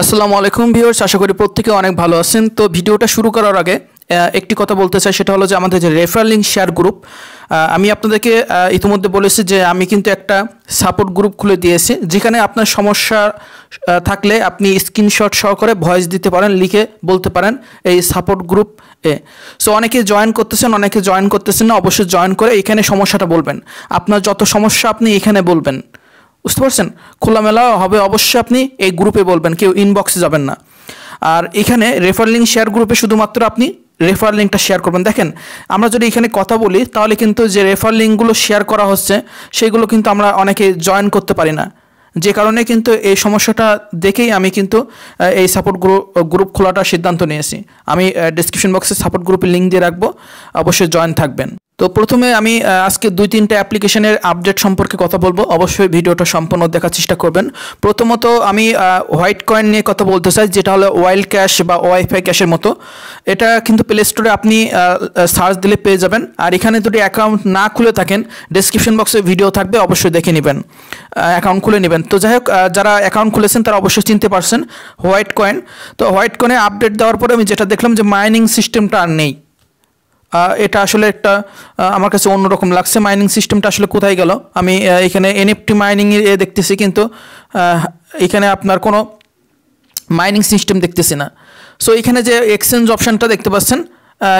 আসসালামু আলাইকুম ভিউয়ার্স, আশা করি প্রত্যেকে অনেক ভালো আছেন। তো ভিডিওটা শুরু করার আগে একটি কথা বলতে চাই, সেটা হলো যে আমাদের যে রেফার লিঙ্ক শেয়ার গ্রুপ আমি আপনাদেরকে ইতিমধ্যে বলেছি যে আমি কিন্তু একটা সাপোর্ট গ্রুপ খুলে দিয়েছি, যেখানে আপনার সমস্যা থাকলে আপনি স্ক্রিনশট সহকারে ভয়েস দিতে পারেন, লিখে বলতে পারেন এই সাপোর্ট গ্রুপ এ। সো অনেকে জয়েন করতেছেন, অনেকে জয়েন করতেছেন না, অবশ্যই জয়েন করে এখানে সমস্যাটা বলবেন। আপনার যত সমস্যা আপনি এখানে বলবেন। বুঝতে পারছেন? খোলামেলা হবে অবশ্যই আপনি এই গ্রুপে বলবেন, কেউ ইনবক্সে যাবেন না। আর এখানে রেফার লিঙ্ক শেয়ার গ্রুপে শুধুমাত্র আপনি রেফার লিঙ্কটা শেয়ার করবেন। দেখেন, আমরা যদি এখানে কথা বলি, তাহলে কিন্তু যে রেফার লিঙ্কগুলো শেয়ার করা হচ্ছে, সেগুলো কিন্তু আমরা অনেকে জয়েন করতে পারি না। যে কারণে কিন্তু এই সমস্যাটা দেখেই আমি কিন্তু এই সাপোর্ট গ্রুপ গ্রুপ খোলাটার সিদ্ধান্ত নিয়েছি। আমি ডিসক্রিপশন বক্সে সাপোর্ট গ্রুপের লিঙ্ক দিয়ে রাখব, অবশ্যই জয়েন থাকবেন। তো প্রথমে আমি আজকে দুই তিনটা অ্যাপ্লিকেশনের আপডেট সম্পর্কে কথা বলব। অবশ্যই ভিডিওটা সম্পূর্ণ দেখার চেষ্টা করবেন। প্রথমত আমি হোয়াইট কয়েন নিয়ে কথা বলতে চাই, যেটা হলো ওয়াইল্ড ক্যাশ বা ওয়াইফাই ক্যাশের মতো। এটা কিন্তু প্লে স্টোরে আপনি সার্চ দিলে পেয়ে যাবেন। আর এখানে যদি অ্যাকাউন্ট না খুলে থাকেন ডিসক্রিপশন বক্সে ভিডিও থাকবে, অবশ্যই দেখে নেবেন। অ্যাকাউন্ট খুলে নেবেন। তো যাই হোক যারা অ্যাকাউন্ট খুলেছেন, তারা অবশ্যই চিনতে পারছেন হোয়াইট কয়েন। তো হোয়াইট কয়েনে আপডেট দেওয়ার পরে আমি যেটা দেখলাম যে মাইনিং সিস্টেমটা আর নেই। এটা আসলে একটা আমার কাছে অন্যরকম লাগছে। মাইনিং সিস্টেমটা আসলে কোথায় গেল? আমি এখানে এনএফটি মাইনিং এ দেখতেছি কিন্তু এখানে আপনার কোনো মাইনিং সিস্টেম দেখতেছি না। সো এখানে যে এক্সচেঞ্জ অপশানটা দেখতে পাচ্ছেন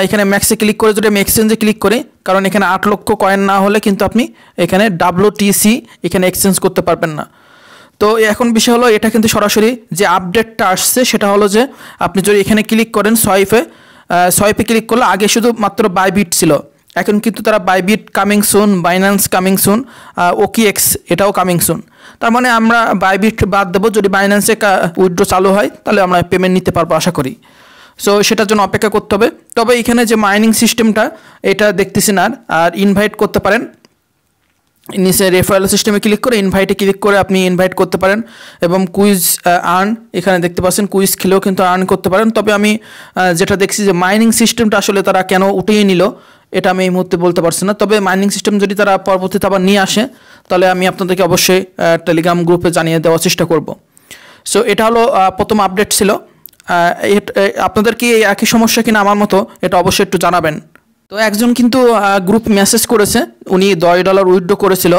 এখানে ম্যাক্সে ক্লিক করে যদি আমি এক্সচেঞ্জে ক্লিক করি, কারণ এখানে আট লক্ষ কয়েন না হলে কিন্তু আপনি এখানে ডাব্লুটিসি এখানে এক্সচেঞ্জ করতে পারবেন না। তো, এখন বিষয় হলো, এটা কিন্তু সরাসরি যে আপডেটটা আসছে, সেটা হলো যে আপনি যদি এখানে ক্লিক করেন সোয়াইফে সোয়াইপে ক্লিক করলে। আগে শুধু মাত্র বাইবিট ছিল। এখন কিন্তু তারা Bybit coming soon Binance coming soon OKX এটাও কামিং সুন তার মানে আমরা বাইবিট বাদ দেবো। যদি বাইন্যান্সে উইড্রো চালু হয়, তাহলে আমরা পেমেন্ট নিতে পারব আশা করি। সো সেটার জন্য অপেক্ষা করতে হবে। তবে এখানে যে মাইনিং সিস্টেমটা এটা দেখতেছি না। আর ইনভাইট করতে পারেন। নিচে রেফারেল সিস্টেমে ক্লিক করে ইনভাইটে ক্লিক করে আপনি ইনভাইট করতে পারেন এবং কুইজ আর্ন এখানে দেখতে পাচ্ছেন কুইজ খেলেও কিন্তু আর্ন করতে পারেন। তবে আমি যেটা দেখছি যে মাইনিং সিস্টেমটা আসলে তারা কেন উঠিয়ে নিল, এটা আমি এই মুহূর্তে বলতে পারছি না। তবে মাইনিং সিস্টেম যদি তারা পরবর্তীতে আবার নিয়ে আসে, তাহলে আমি আপনাদেরকে অবশ্যই টেলিগ্রাম গ্রুপে জানিয়ে দেওয়ার চেষ্টা করব। সো এটা হলো প্রথম আপডেট ছিল। আপনাদের কি একই সমস্যা কিনা আমার মতো, এটা অবশ্যই একটু জানাবেন। তো একজন কিন্তু গ্রুপ মেসেজ করেছে। উনি দশ ডলার উইথড্র করেছিল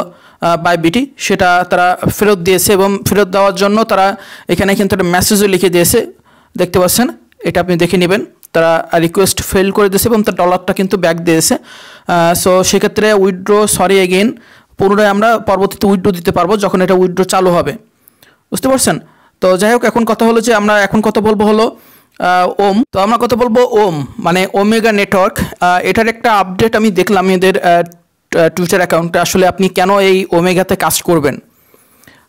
বাই বিটি সেটা তারা ফেরত দিয়েছে এবং ফেরত দেওয়ার জন্য তারা এখানে কিন্তু একটা মেসেজও লিখে দিয়েছে। দেখতে পাচ্ছেন? এটা আপনি দেখে নেবেন। তারা রিকোয়েস্ট ফেল করে দিয়েছে এবং তার ডলারটা কিন্তু ব্যাক দিয়েছে। সো সেক্ষেত্রে উইথড্র সরি এগেইন পুনরায় আমরা পরবর্তীতে উইথড্র দিতে পারব যখন এটা উইথড্র চালু হবে। বুঝতে পারছেন? তো যাই হোক, এখন কথা হলো যে আমরা এখন কথা বলব হলো ওম। তো আমরা কথা বলব ওম মানে ওমেগা নেটওয়ার্ক। এটার একটা আপডেট আমি দেখলাম এদের টুইটার অ্যাকাউন্টে। আসলে আপনি কেন এই ওমেগাতে কাজ করবেন?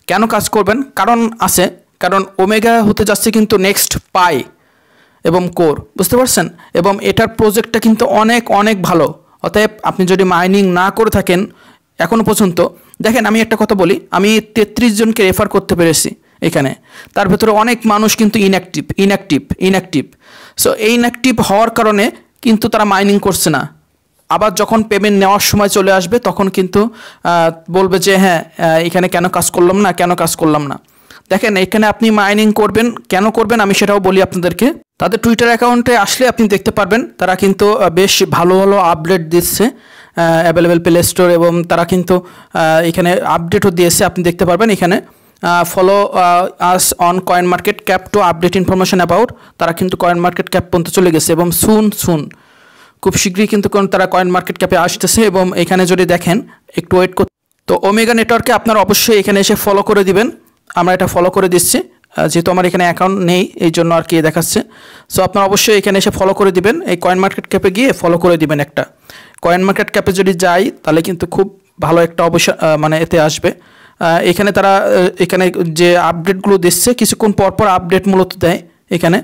কেন কাজ করবেন? কারণ আছে। কারণ ওমেগা হতে যাচ্ছে কিন্তু নেক্সট পাই এবং কোর, বুঝতে পারছেন? এবং এটার প্রজেক্টটা কিন্তু অনেক অনেক ভালো। অতএব আপনি যদি মাইনিং না করে থাকেন এখনও পর্যন্ত, দেখেন আমি একটা কথা বলি, আমি তেত্রিশ জনকে রেফার করতে পেরেছি। এখানে। তার ভেতরে অনেক মানুষ কিন্তু ইনঅ্যাক্টিভ ইনঅ্যাক্টিভ ইনঅ্যাক্টিভ সো এই ইনঅ্যাক্টিভ হওয়ার কারণে কিন্তু তারা মাইনিং করছে না। আবার যখন পেমেন্ট নেওয়ার সময় চলে আসবে, তখন কিন্তু বলবে যে হ্যাঁ এখানে কেন কাজ করলাম না, কেন কাজ করলাম না? দেখেন, এখানে আপনি মাইনিং করবেন, কেন করবেন, আমি সেটাও বলি আপনাদেরকে। তাদের টুইটার অ্যাকাউন্টে আসলে আপনি দেখতে পারবেন, তারা কিন্তু বেশ ভালো ভালো আপডেট দিচ্ছে অ্যাভেলেবেল প্লে স্টোর এবং তারা কিন্তু এখানে আপডেটও দিয়েছে, আপনি দেখতে পারবেন এখানে। Follow us on CoinMarketCap to update information about তারা কিন্তু কয়েন মার্কেট ক্যাপ পর্যন্ত চলে গেছে এবং সুন সুন খুব শীঘ্রই কিন্তু কোন তারা কয়েন মার্কেট ক্যাপে আসতেছে এবং এখানে যদি দেখেন, একটু ওয়েট কর তো ওমেগা নেটওয়ার্কে আপনারা অবশ্যই এখানে এসে ফলো করে দিবেন। আমরা এটা ফলো করে দিচ্ছি। যেহেতু আমার এখানে অ্যাকাউন্ট নেই, এই জন্য আর কি দেখাচ্ছে। সো আপনারা অবশ্যই এখানে এসে ফলো করে দিবেন। এই কয়েন মার্কেট ক্যাপে গিয়ে ফলো করে দিবেন একটা। কয়েন মার্কেট ক্যাপে যদি যাই, তাহলে কিন্তু খুব ভালো একটা অবশ্যই মানে এতে আসবে। এখানে তারা এখানে যে আপডেটগুলো দিচ্ছে, কিছুক্ষণ পর পর আপডেট মূলত দেয় এখানে।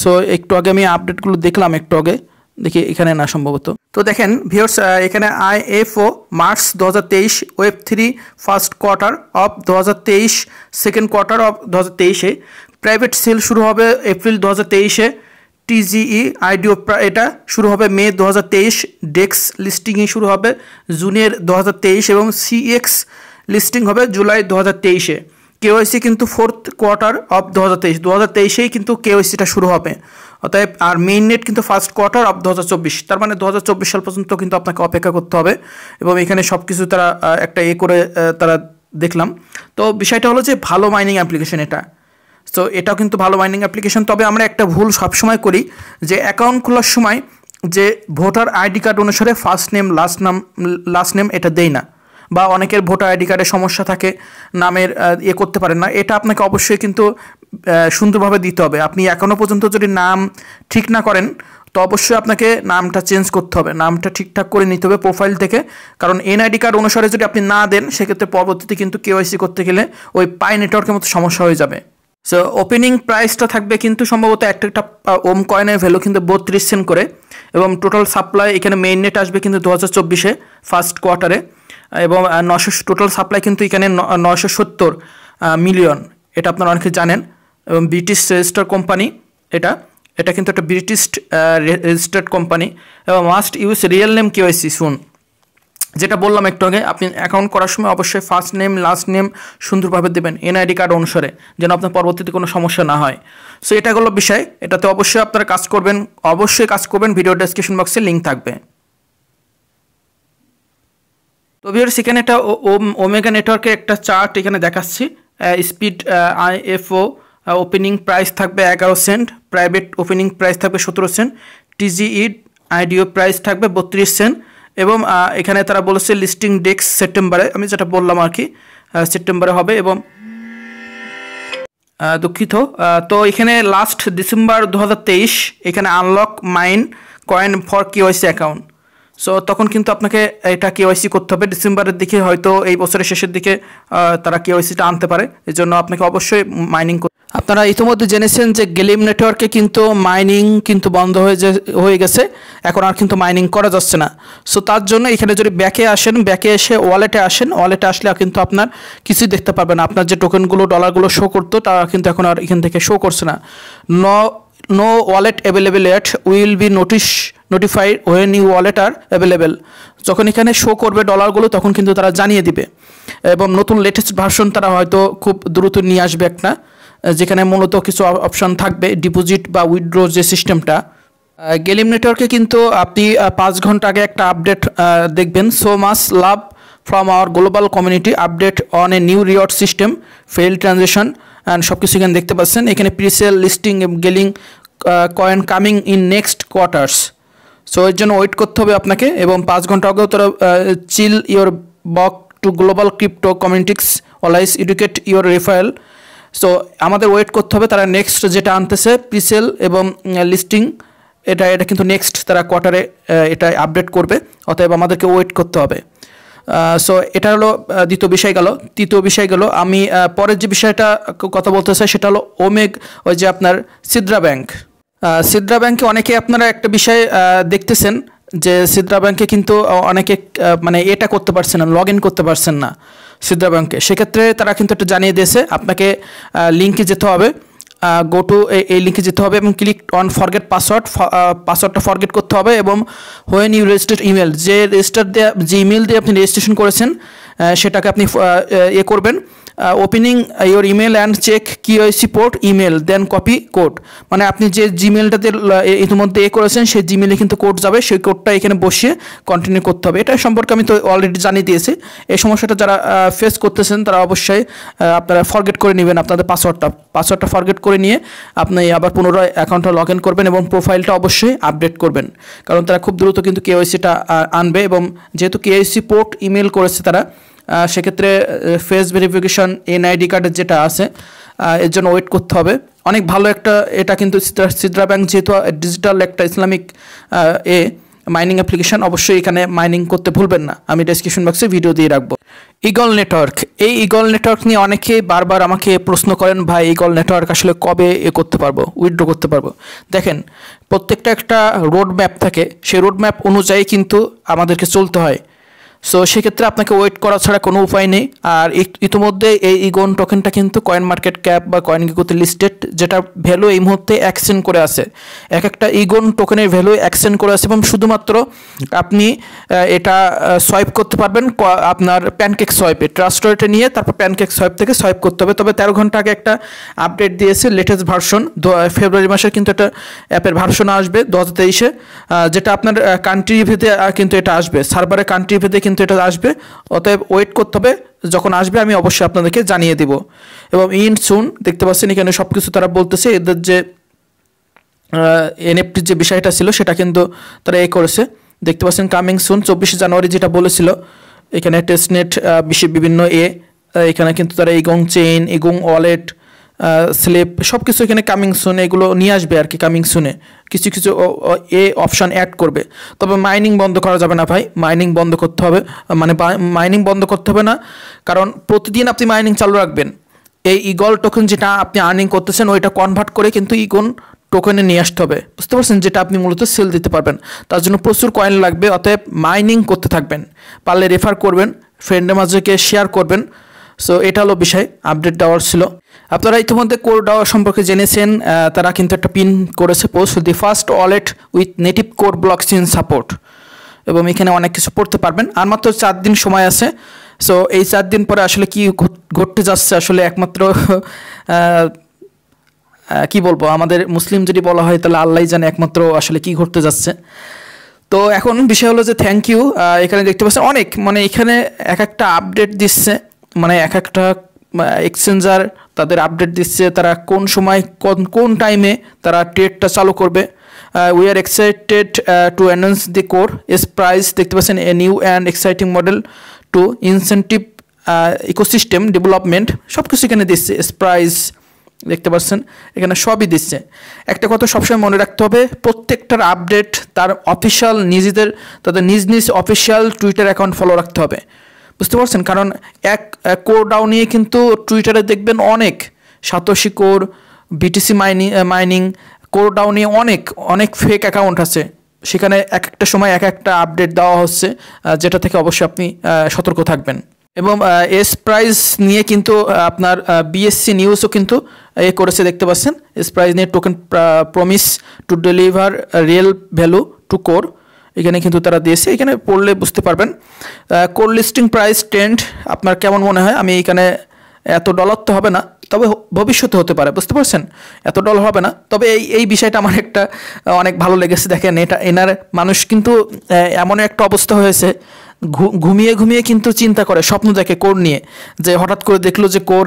সো একটু আগে আমি আপডেটগুলো দেখলাম একটু আগে। দেখি এখানে না সম্ভবত। তো দেখেন ভিউর্স এখানে আই আইএফও মার্চ দু হাজার তেইশ web three first quarter of দু হাজার তেইশ সেকেন্ড কোয়ার্টার অফ দু প্রাইভেট সেল শুরু হবে এপ্রিল দু টিজিই আইডিও এটা শুরু হবে মে দু হাজার তেইশ। ডেক্স লিস্টিংই শুরু হবে জুনের দু হাজার তেইশ এবং সিএক্স লিস্টিং হবে জুলাই দু হাজার তেইশে। কেওয়াইসি কিন্তু ফোর্থ কোয়ার্টার অফ দু হাজার তেইশ। দু হাজার তেইশেই কিন্তু কেওয়াইসিটা শুরু হবে। অতএব আর মেইন নেট কিন্তু ফার্স্ট কোয়ার্টার অফ দু হাজার চব্বিশ। তার মানে দু হাজার চব্বিশ সাল পর্যন্ত কিন্তু আপনাকে অপেক্ষা করতে হবে এবং এখানে সব কিছু তারা একটা এ করে তারা দেখলাম। তো বিষয়টা হলো যে ভালো মাইনিং অ্যাপ্লিকেশন এটা। সো এটাও কিন্তু ভালো মাইনিং অ্যাপ্লিকেশন তবে আমরা একটা ভুল সবসময় করি যে অ্যাকাউন্ট খোলার সময় যে ভোটার আইডি কার্ড অনুসারে ফার্স্ট নেম লাস্ট নাম লাস্ট নেম এটা দেই না। বা অনেকের ভোটার আইডি কার্ডে সমস্যা থাকে, নামের ইয়ে করতে পারেন না। এটা আপনাকে অবশ্যই কিন্তু সুন্দরভাবে দিতে হবে। আপনি এখনও পর্যন্ত যদি নাম ঠিক না করেন, তো অবশ্যই আপনাকে নামটা চেঞ্জ করতে হবে। নামটা ঠিকঠাক করে নিতে হবে প্রোফাইল থেকে। কারণ এনআইডি কার্ড অনুসারে যদি আপনি না দেন, সেক্ষেত্রে পরবর্তীতে কিন্তু কেওয়াইসি করতে গেলে ওই পাই নেটওয়ার্কের মতো সমস্যা হয়ে যাবে। সো ওপেনিং প্রাইসটা থাকবে কিন্তু সম্ভবত একটা একটা ওম কয়েনের ভ্যালু কিন্তু বত্রিশ সেন্ট করে। এবং টোটাল সাপ্লাই এখানে মেইন নেট আসবে কিন্তু দু হাজার চব্বিশে ফার্স্ট কোয়ার্টারে এবং নশো টোটাল সাপ্লাই কিন্তু এখানে নশো সত্তর মিলিয়ন এটা আপনারা অনেকে জানেন। এবং ব্রিটিশ রেজিস্টার কোম্পানি এটা। এটা কিন্তু একটা ব্রিটিশ রেজিস্টার্ড কোম্পানি এবং must use real name KYC শুন যেটা বললাম একটু আগে, আপনি অ্যাকাউন্ট করার সময় অবশ্যই ফার্স্ট নেম লাস্ট নেম সুন্দরভাবে দেবেন এনআইডি কার্ড অনুসারে, যেন আপনার পরবর্তীতে কোনো সমস্যা না হয়। সো এটা হলো বিষয়। এটাতে অবশ্যই আপনারা কাজ করবেন। অবশ্যই কাজ করবেন। ভিডিও ডেসক্রিপশন বক্সে লিঙ্ক থাকবে। তো ভিওর সেখানে একটা ওমেগা নেটওয়ার্কের একটা চার্ট এখানে দেখাচ্ছি। স্পিড আইএফও ওপেনিং প্রাইস থাকবে এগারো সেন্ট প্রাইভেট ওপেনিং প্রাইস থাকবে সতেরো সেন্ট টিজিই আইডিও প্রাইস থাকবে বত্রিশ সেন্ট এবং এখানে তারা বলেছে লিস্টিং ডেক্স সেপ্টেম্বরে, আমি যেটা বললাম আর কি সেপ্টেম্বরে হবে এবং দুঃখিত। তো এখানে লাস্ট ডিসেম্বর দু হাজার তেইশ, এখানে unlock mine coin for KYC account so তখন কিন্তু আপনাকে এটা কেওয়াইসি করতে হবে। ডিসেম্বরের দিকে হয়তো এই বছরের শেষের দিকে তারা কেওয়াইসিটা আনতে পারে। এই জন্য আপনাকে অবশ্যই মাইনিং আপনারা ইতিমধ্যে জেনেছেন যে গেলিম নেটওয়ার্কে কিন্তু মাইনিং কিন্তু বন্ধ হয়ে হয়ে গেছে। এখন আর কিন্তু মাইনিং করা যাচ্ছে না। সো তার জন্য এখানে যদি ব্যাকে আসেন ব্যাকে এসে ওয়ালেটে আসেন ওয়ালেটে আসলে কিন্তু আপনার কিছুই দেখতে পাবেন আপনার যে টোকেনগুলো ডলারগুলো শো করতো, তারা কিন্তু এখন আর এখান থেকে শো করছে না। ন no wallet available it will be notice notified when you wallet are available যখন এখানে শো করবে ডলারগুলো তখন কিন্তু তারা জানিয়ে দিবে। এবং নতুন লেটেস্ট ভার্সন তারা হয়তো খুব দ্রুত নিয়ে আসবে একটা, যেখানে মূলত কিছু অপশান থাকবে ডিপোজিট বা উইথড্র যে সিস্টেমটা গেলিম নেটওয়ার্কে কিন্তু আপনি পাঁচ ঘণ্টা আগে একটা আপডেট দেখবেন। So mass love from our global community update on a new reward system fail transaction and সব কিছু এখানে দেখতে পাচ্ছেন। এখানে presale listing গেলিং coin coming in next quarters so এর জন্য ওয়েট করতে হবে আপনাকে এবং পাঁচ ঘণ্টা আগেও তোরা চিল ইওর বক to global crypto communities always educate your referral so আমাদের ওয়েট করতে হবে, তারা নেক্সট যেটা আনতেছে প্রিসেল এবং লিস্টিং এটা এটা কিন্তু নেক্সট তারা কোয়ার্টারে এটা আপডেট করবে, অতএব আমাদেরকে ওয়েট করতে হবে। সো এটা হলো দ্বিতীয় বিষয় গেল। তৃতীয় বিষয় গেল, আমি পরের যে বিষয়টা কথা বলতে চাই, সেটা হলো ওমেগ, ওই যে আপনার সিদ্রা ব্যাংক। সিদ্রা ব্যাংকে অনেকে আপনারা একটা বিষয় দেখতেছেন যে সিদ্রা ব্যাংকে কিন্তু অনেকে মানে এটা করতে পারছেন না লগ করতে পারছেন না সিদ্রা ব্যাংকে। সেক্ষেত্রে তারা কিন্তু একটা জানিয়ে দিয়েছে, আপনাকে লিঙ্কে যেতে হবে গো টু এই লিঙ্কে যেতে হবে এবং ক্লিক অন ফরগেট পাসওয়ার্ড পাসওয়ার্ডটা ফরগেট করতে হবে এবং হোয়েন ইউ রেজিস্টার ইমেল যে রেজিস্টার দিয়ে, যে ইমেল দিয়ে আপনি রেজিস্ট্রেশন করেছেন সেটাকে আপনি ইয়ে করবেন। Opening your email and check KYC port email then copy code মানে আপনি যে জিমেলটাতে ইতিমধ্যে এ করেছেন, সেই জিমেলে কিন্তু কোড যাবে, সেই কোডটা এখানে বসিয়ে কন্টিনিউ করতে হবে। এটা সম্পর্কে আমি তো অলরেডি জানিয়ে দিয়েছি। এই সমস্যাটা যারা ফেস করতেছেন, তারা অবশ্যই আপনারা ফরগেট করে নেবেন আপনাদের পাসওয়ার্ডটা পাসওয়ার্ডটা ফরগেট করে নিয়ে আপনি আবার পুনরায় অ্যাকাউন্টটা লগ ইন করবেন এবং প্রোফাইলটা অবশ্যই আপডেট করবেন। কারণ তারা খুব দ্রুত কিন্তু কেওয়াইসিটা আনবে এবং যেহেতু কেওয়াইসি পোর্ট ইমেল করেছে তারা সেক্ষেত্রে ফেস ভেরিফিকেশন এনআইডি কার্ডের যেটা আছে এর জন্য ওয়েট করতে হবে। অনেক ভালো একটা, এটা কিন্তু সিদ্রা ব্যাংক যেহেতু ডিজিটাল একটা ইসলামিক এ মাইনিং অ্যাপ্লিকেশন অবশ্যই এখানে মাইনিং করতে ভুলবেন না। আমি ডেসক্রিপশন বক্সে ভিডিও দিয়ে রাখব। ইগল নেটওয়ার্ক এই ইগল নেটওয়ার্ক নিয়ে অনেকে বারবার আমাকে প্রশ্ন করেন, ভাই ইগল নেটওয়ার্ক আসলে কবে এ করতে পারব উইথড্র করতে পারব? দেখেন, প্রত্যেকটা একটা রোড ম্যাপ থাকে। সেই রোড ম্যাপ অনুযায়ী কিন্তু আমাদেরকে চলতে হয়। সো সেক্ষেত্রে আপনাকে ওয়েট করা ছাড়া কোনো উপায় নেই। আর ইতিমধ্যে এই ইগন টোকেনটা কিন্তু কয়েন মার্কেট ক্যাপ বা কয়েন গিকোতে লিস্টেড যেটা ভ্যালু এই মুহূর্তে এক্সচেঞ্জ করে আছে। এক একটা ইগন টোকেনের ভ্যালু এক্সচেঞ্জ করে আছে এবং শুধুমাত্র আপনি এটা সোয়াইপ করতে পারবেন। আপনার প্যানকেক সোয়াইপে ট্রাস্ট ওয়েটে নিয়ে তারপর প্যানকেক সোয়াইপ থেকে সোয়াইপ করতে হবে। তবে তেরো ঘণ্টা আগে একটা আপডেট দিয়েছে লেটেস্ট ভার্সন ফেব্রুয়ারি মাসে কিন্তু একটা অ্যাপের ভার্সন আসবে দু তেইশে। যেটা আপনার কান্ট্রি ভেদে কিন্তু এটা আসবে। সার্ভারে কান্ট্রি ভেদে কিন্তু এটা আসবে, অতএব ওয়েট করতে হবে, যখন আসবে আমি অবশ্যই আপনাদেরকে জানিয়ে দিব। এবং ইন সুন দেখতে পাচ্ছেন এখানে সব কিছু তারা বলতেছে, এদের যে এনএফটির যে বিষয়টা ছিল, সেটা কিন্তু তারা এ করেছে। দেখতে পাচ্ছেন কামিং সুন চব্বিশে জানুয়ারি যেটা বলেছিল, এখানে টেস্টনেট বিশ্বের বিভিন্ন এ এখানে কিন্তু তারা ইগং চেইন ইগং ওয়ালেট স্লেপ সব কিছু এখানে কামিং সুনে এগুলো নিয়ে আসবে আর কি কামিং সুনে কিছু কিছু এ অপশান অ্যাড করবে। তবে মাইনিং বন্ধ করা যাবে না ভাই মাইনিং বন্ধ করতে হবে। মানে মাইনিং বন্ধ করতে হবে না, কারণ প্রতিদিন আপনি মাইনিং চালু রাখবেন। এই ইগল টোকেন যেটা আপনি আর্নিং করতেছেন, ওইটা কনভার্ট করে কিন্তু ইগন টোকেনে নিয়ে আসতে হবে। বুঝতে পারছেন? যেটা আপনি মূলত সেল দিতে পারবেন। তার জন্য প্রচুর কয়েন লাগবে, অতএব মাইনিং করতে থাকবেন। পারলে রেফার করবেন ফ্রেন্ডের মাঝেকে শেয়ার করবেন। সো এটা হলো বিষয় আপডেট দেওয়ার ছিল। আপনারা ইতিমধ্যে কোর ডাওয়ার সম্পর্কে জেনেছেন তারা কিন্তু একটা পিন করেছে post the first wallet with native Core blockchain support এবং এখানে অনেক কিছু পড়তে পারবেন। আর মাত্র চার দিন সময় আছে। সো এই চার দিন পরে আসলে কি ঘটতে যাচ্ছে আসলে একমাত্র কি বলব, আমাদের মুসলিম যদি বলা হয় তাহলে আল্লাহ জানে একমাত্র আসলে কি ঘটতে যাচ্ছে। তো, এখন বিষয় হলো যে থ্যাংক ইউ এখানে দেখতে পাচ্ছেন অনেক মানে এখানে এক একটা আপডেট দিচ্ছে। মানে এক একটা এক্সচেঞ্জার তাদের আপডেট দিচ্ছে, তারা কোন সময়, কোন কোন টাইমে তারা ট্রেডটা চালু করবে। We are excited to announce the Core S price দেখতে পাচ্ছেন a new and exciting model to incentive ecosystem development সব কিছু এখানে দিচ্ছে এস প্রাইস দেখতে পাচ্ছেন, এখানে সবই দিচ্ছে। একটা কথা সবসময় মনে রাখতে হবে, প্রত্যেকটার আপডেট তার অফিসিয়াল নিজেদের, তাদের নিজ নিজ অফিসিয়াল টুইটার অ্যাকাউন্ট ফলো রাখতে হবে। বুঝতে পারছেন? কারণ এক কোর ডাউনিয়ে কিন্তু টুইটারে দেখবেন অনেক। Satoshi Core BTC mining mining Core ডাউনিয়ে অনেক অনেক ফেক অ্যাকাউন্ট আছে। সেখানে এক একটা সময় এক একটা আপডেট দেওয়া হচ্ছে যেটা থেকে অবশ্যই আপনি সতর্ক থাকবেন। এবং এস প্রাইজ নিয়ে কিন্তু আপনার বিএসসি নিউজও কিন্তু এ করেছে, দেখতে পাচ্ছেন? এস প্রাইজ নিয়ে token promise to deliver real value to Core এখানে কিন্তু তারা দিয়েছে। এখানে পড়লে বুঝতে পারবেন কোর লিস্টিং প্রাইস ট্রেন্ড আপনার কেমন মনে হয়? আমি এখানে এত ডলার তো হবে না, তবে ভবিষ্যতে হতে পারে, বুঝতে পারছেন? এত ডলার হবে না, তবে এই এই বিষয়টা আমার একটা অনেক ভালো লেগেছে দেখেন, এটা এনার মানুষ কিন্তু এমন একটা অবস্থা হয়েছে ঘুমিয়ে ঘুমিয়ে কিন্তু চিন্তা করে স্বপ্ন দেখে কোর নিয়ে, যে হঠাৎ করে দেখল যে কোর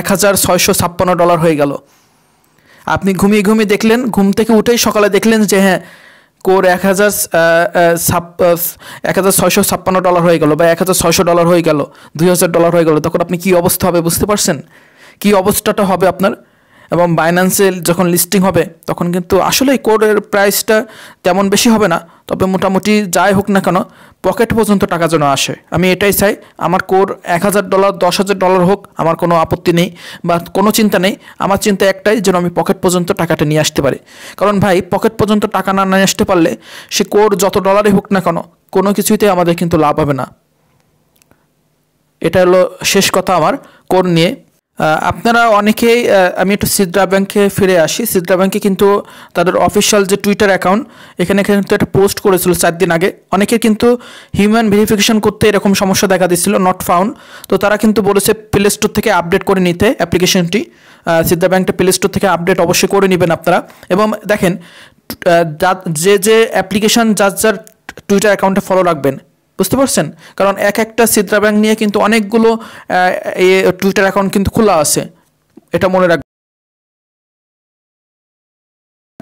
এক হাজার ছয়শো ছাপ্পান্ন ডলার হয়ে গেল। আপনি ঘুমিয়ে ঘুমিয়ে দেখলেন, ঘুম থেকে উঠেই সকালে দেখলেন যে হ্যাঁ কোর এক হাজার এক হাজার ছয়শো ছাপ্পান্ন ডলার হয়ে গেল বা এক হাজার ছয়শো ডলার হয়ে গেল, দুই হাজার ডলার হয়ে গেল। তখন আপনি কি অবস্থা হবে বুঝতে পারছেন? কি অবস্থাটা হবে আপনার? এবং বাইন্যান্সে যখন লিস্টিং হবে, তখন কিন্তু আসলে কোডের প্রাইসটা তেমন বেশি হবে না। তবে মোটামুটি যাই হোক না কেন পকেট পর্যন্ত টাকা যেন আসে। আমি এটাই চাই, আমার কোর এক হাজার ডলার দশ হাজার ডলার হোক, আমার কোনো আপত্তি নেই বা কোনো চিন্তা নেই। আমার চিন্তা একটাই, যেন আমি পকেট পর্যন্ত টাকাটা নিয়ে আসতে পারি। কারণ ভাই পকেট পর্যন্ত টাকা না নিয়ে আসতে পারলে, সে কোড যত ডলারই হোক না কেন, কোনো কিছুইতে আমাদের কিন্তু লাভ হবে না। এটা হলো শেষ কথা আমার কোর নিয়ে। আপনারা অনেকেই আমি একটু সিদ্রা ব্যাংকে ফিরে আসি। সিদ্রা ব্যাংকে কিন্তু তাদের অফিসিয়াল যে টুইটার অ্যাকাউন্ট এখানে কিন্তু একটা পোস্ট করেছিল চার দিন আগে। অনেকে কিন্তু হিউম্যান ভেরিফিকেশন করতে এরকম সমস্যা দেখা দিচ্ছিল নট ফাউন্ড তো তারা কিন্তু বলেছে প্লে স্টোর থেকে আপডেট করে নিতে অ্যাপ্লিকেশনটি সিদ্রা ব্যাংকটা প্লে স্টোর থেকে আপডেট অবশ্যই করে নেবেন আপনারা। এবং দেখেন যে যে অ্যাপ্লিকেশন যার যার টুইটার অ্যাকাউন্টে ফলো রাখবেন বুঝতে পারছেন? কারণ এক একটা সিদ্রা ব্যাংক নিয়ে কিন্তু অনেকগুলো টুইটার অ্যাকাউন্ট কিন্তু খোলা আছে। এটা মনে রাখবেন।